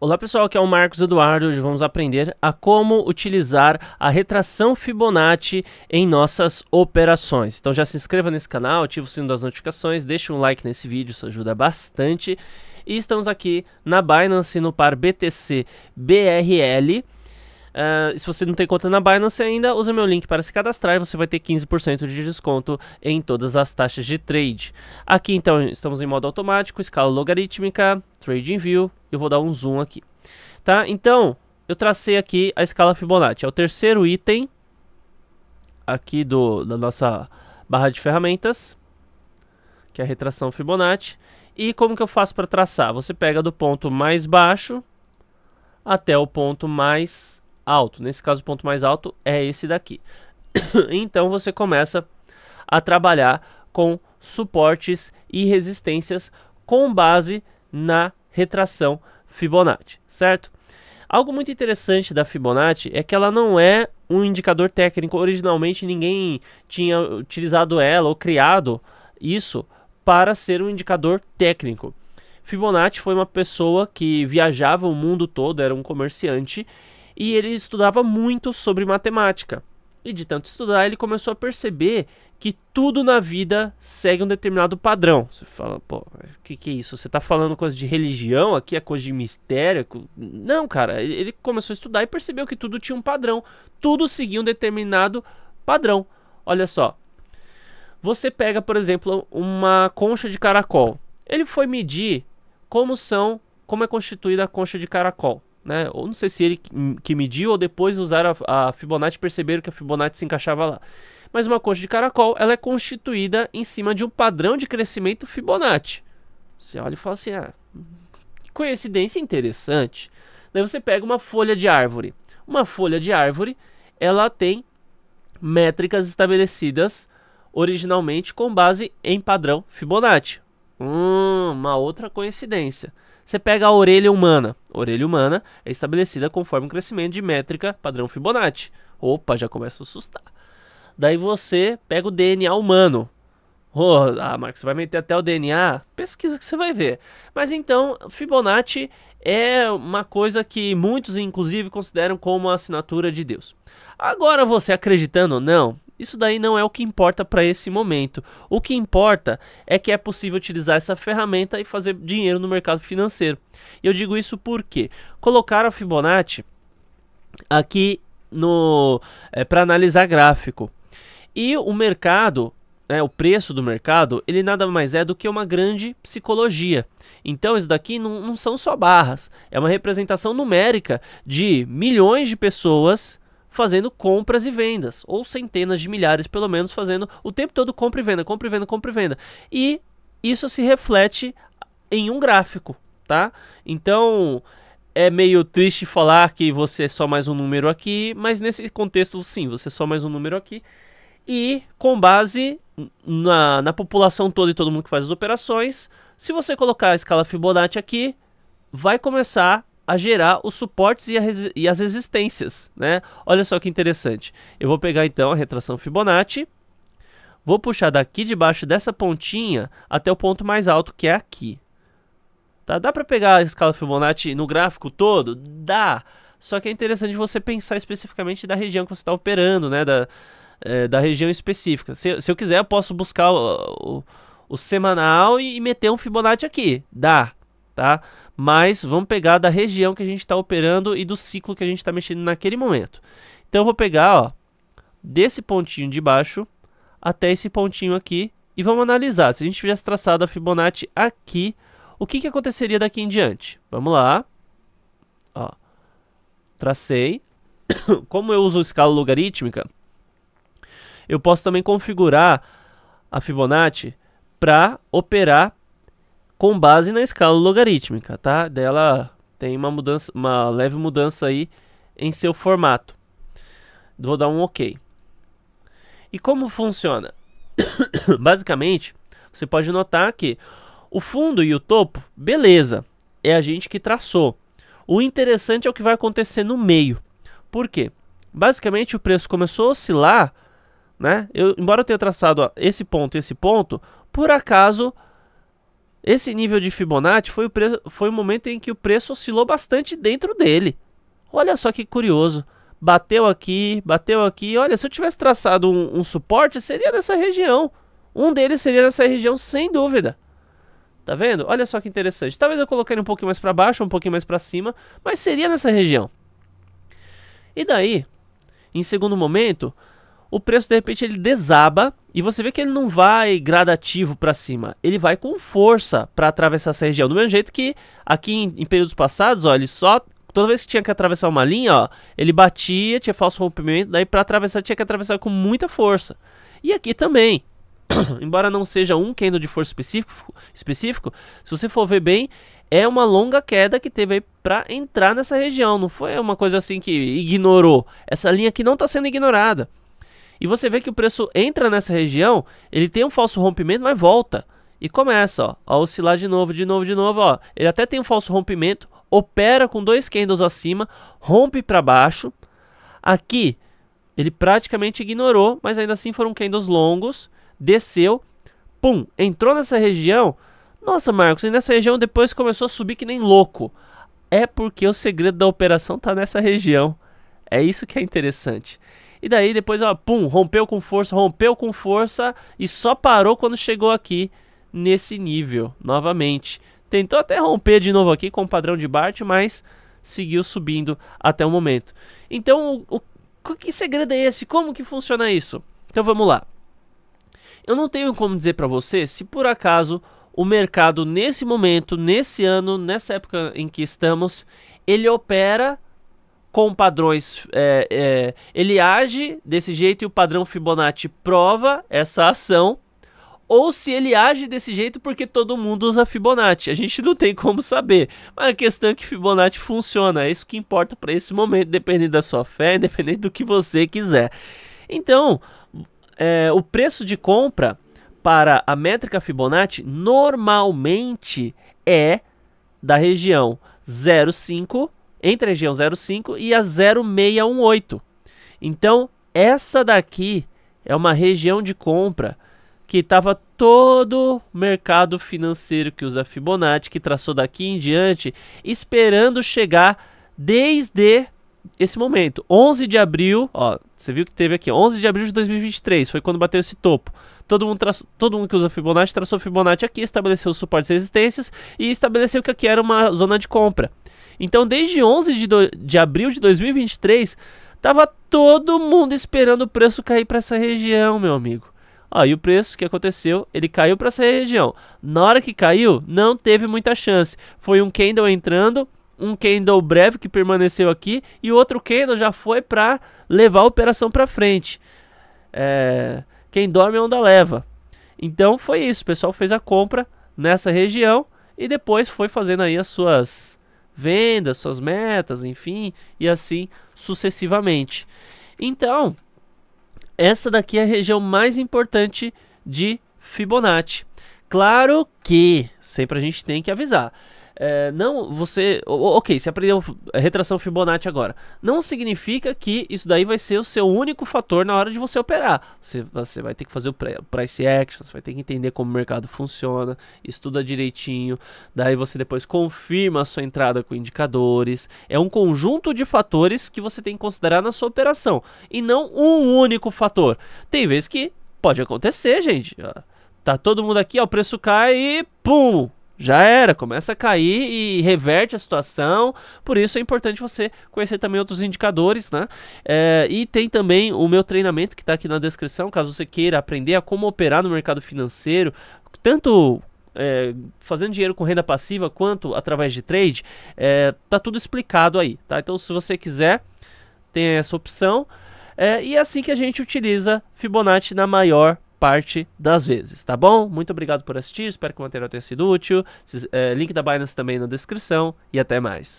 Olá pessoal, aqui é o Marcos Eduardo. Hoje vamos aprender a como utilizar a retração Fibonacci em nossas operações. Então já se inscreva nesse canal, ative o sino das notificações, deixe um like nesse vídeo, isso ajuda bastante. E estamos aqui na Binance no par BTC BRL. Uh, se você não tem conta na Binance ainda, use meu link para se cadastrar e você vai ter 15% de desconto em todas as taxas de trade. Aqui então estamos em modo automático, escala logarítmica, Trading View, eu vou dar um zoom aqui. Tá? Então, eu tracei aqui a escala Fibonacci, é o terceiro item aqui do, da nossa barra de ferramentas, que é a retração Fibonacci. E como que eu faço para traçar? Você pega do ponto mais baixo até o ponto mais alto. Nesse caso, o ponto mais alto é esse daqui. então você começa a trabalhar com suportes e resistências com base na retração Fibonacci, certo? Algo muito interessante da Fibonacci é que ela não é um indicador técnico. Originalmente ninguém tinha utilizado ela ou criado isso para ser um indicador técnico. Fibonacci foi uma pessoa que viajava o mundo todo, era um comerciante e ele estudava muito sobre matemática. E de tanto estudar, ele começou a perceber que tudo na vida segue um determinado padrão. Você fala, pô, o que, que é isso? Você está falando coisa de religião aqui, é coisa de mistério? Não, cara, ele começou a estudar e percebeu que tudo tinha um padrão. Tudo seguia um determinado padrão. Olha só. Você pega, por exemplo, uma concha de caracol. Ele foi medir como são, como é constituída a concha de caracol né? Ou não sei se ele que mediu ou depois usaram a, a Fibonacci perceberam que a Fibonacci se encaixava lá. Mas uma concha de caracol, ela é constituída em cima de um padrão de crescimento Fibonacci. Você olha e fala assim, ah, coincidência interessante. Daí você pega uma folha de árvore. Uma folha de árvore, ela tem métricas estabelecidas originalmente com base em padrão Fibonacci. Hum, uma outra coincidência. Você pega a orelha humana. A orelha humana é estabelecida conforme o crescimento de métrica padrão Fibonacci. Opa, já começa a assustar. Daí você pega o DNA humano. Oh, ah, Marcos, você vai meter até o DNA? Pesquisa que você vai ver. Mas então, Fibonacci é uma coisa que muitos, inclusive, consideram como a assinatura de Deus. Agora, você acreditando ou não, isso daí não é o que importa para esse momento. O que importa é que é possível utilizar essa ferramenta e fazer dinheiro no mercado financeiro. E eu digo isso porque colocar a Fibonacci aqui no é, para analisar gráfico. E o mercado, né, o preço do mercado, ele nada mais é do que uma grande psicologia. Então, isso daqui não, não são só barras, é uma representação numérica de milhões de pessoas fazendo compras e vendas, ou centenas de milhares pelo menos fazendo o tempo todo compra e venda, compra e venda, compra e venda. E isso se reflete em um gráfico, tá? Então, é meio triste falar que você é só mais um número aqui, mas nesse contexto, sim, você é só mais um número aqui. E com base na, na população toda e todo mundo que faz as operações, se você colocar a escala Fibonacci aqui, vai começar a gerar os suportes e, e, as resistências, né? Olha só que interessante. Eu vou pegar então a retração Fibonacci, vou puxar daqui debaixo dessa pontinha até o ponto mais alto que é aqui. Tá? Dá para pegar a escala Fibonacci no gráfico todo? Dá. Só que é interessante você pensar especificamente da região que você está operando, né? Da, é, da região específica. Se, se, eu quiser, eu posso buscar o, o, o semanal e, e meter um Fibonacci aqui. Dá, tá? mas vamos pegar da região que a gente está operando e do ciclo que a gente está mexendo naquele momento. Então eu vou pegar ó, desse pontinho de baixo até esse pontinho aqui e vamos analisar. Se a gente tivesse traçado a Fibonacci aqui, o que, que aconteceria daqui em diante? Vamos lá. Ó, tracei. Como eu uso escala logarítmica, eu posso também configurar a Fibonacci para operar com base na escala logarítmica, tá? Dela tem uma mudança, uma leve mudança aí em seu formato. Vou dar um OK. E como funciona? Basicamente, você pode notar que o fundo e o topo, beleza, é a gente que traçou. O interessante é o que vai acontecer no meio. Por quê? Basicamente o preço começou a oscilar, né? Eu, embora eu tenha traçado ó, esse ponto e esse ponto, por acaso esse nível de Fibonacci foi o, preço, foi o momento em que o preço oscilou bastante dentro dele. Olha só que curioso. Bateu aqui, bateu aqui. Olha, se eu tivesse traçado um, um suporte, seria nessa região. Um deles seria nessa região, sem dúvida. Tá vendo? Olha só que interessante. Talvez eu coloquei um pouquinho mais para baixo, um pouquinho mais para cima, mas seria nessa região. E daí, em segundo momento, o preço de repente ele desaba e você vê que ele não vai gradativo para cima, ele vai com força para atravessar essa região. Do mesmo jeito que aqui em, em, períodos passados, ó, ele só toda vez que tinha que atravessar uma linha, ó, ele batia, tinha falso rompimento, daí para atravessar tinha que atravessar com muita força. E aqui também, embora não seja um candle de força específico, específico, se você for ver bem, é uma longa queda que teve aí para entrar nessa região. Não foi uma coisa assim que ignorou. Essa linha aqui não está sendo ignorada. E você vê que o preço entra nessa região, ele tem um falso rompimento, mas volta. E começa ó, a oscilar de novo, de novo, de novo. Ó. Ele até tem um falso rompimento, opera com dois candles acima, rompe para baixo. Aqui ele praticamente ignorou, mas ainda assim foram candles longos. Desceu, pum, entrou nessa região. Nossa, Marcos, e nessa região depois começou a subir que nem louco. É porque o segredo da operação está nessa região. É isso que é interessante. E daí depois, ó, pum, rompeu com força, rompeu com força e só parou quando chegou aqui nesse nível, novamente. Tentou até romper de novo aqui com o padrão de Bart, mas seguiu subindo até o momento. Então, o, o que segredo é esse? Como que funciona isso? Então vamos lá. Eu não tenho como dizer para você se por acaso o mercado nesse momento, nesse ano, nessa época em que estamos, ele opera com padrões. É, é, ele age desse jeito e o padrão Fibonacci prova essa ação. Ou se ele age desse jeito porque todo mundo usa Fibonacci. A gente não tem como saber. Mas a questão é que Fibonacci funciona. É isso que importa para esse momento, dependendo da sua fé, dependendo do que você quiser. Então, é, o preço de compra para a métrica Fibonacci normalmente é da região 0,5 entre a região 0,5 e a 0,618. Então, essa daqui é uma região de compra que estava todo o mercado financeiro que usa Fibonacci, que traçou daqui em diante, esperando chegar desde esse momento. 11 de abril, ó, você viu que teve aqui, 11 de abril de 2023, foi quando bateu esse topo. Todo mundo, traço, todo mundo que usa Fibonacci traçou Fibonacci aqui, estabeleceu suportes e resistências e estabeleceu que aqui era uma zona de compra. Então, desde 11 de, do, de abril de 2023, tava todo mundo esperando o preço cair para essa região, meu amigo. Ó, e o preço que aconteceu, ele caiu para essa região. Na hora que caiu, não teve muita chance. Foi um candle entrando, um candle breve que permaneceu aqui e outro candle já foi para levar a operação para frente. É, quem dorme é onda leva. Então foi isso, o pessoal fez a compra nessa região e depois foi fazendo aí as suas vendas, suas metas, enfim, e assim sucessivamente. Então, essa daqui é a região mais importante de Fibonacci. Claro que sempre a gente tem que avisar. É, não, você. Ok, você aprendeu retração Fibonacci agora. Não significa que isso daí vai ser o seu único fator na hora de você operar. Você, você vai ter que fazer o price action, você vai ter que entender como o mercado funciona, estuda direitinho. Daí você depois confirma a sua entrada com indicadores. É um conjunto de fatores que você tem que considerar na sua operação e não um único fator. Tem vezes que pode acontecer, gente. Tá todo mundo aqui, ó, o preço cai e pum, já era, começa a cair e reverte a situação. Por isso é importante você conhecer também outros indicadores, né? É, e tem também o meu treinamento que está aqui na descrição, caso você queira aprender a como operar no mercado financeiro, tanto é, fazendo dinheiro com renda passiva quanto através de trade, é, tá tudo explicado aí, tá? Então, se você quiser, tem essa opção. É, e é assim que a gente utiliza Fibonacci na maior parte das vezes, tá bom? Muito obrigado por assistir, espero que o material tenha sido útil. É, link da Binance também na descrição e até mais.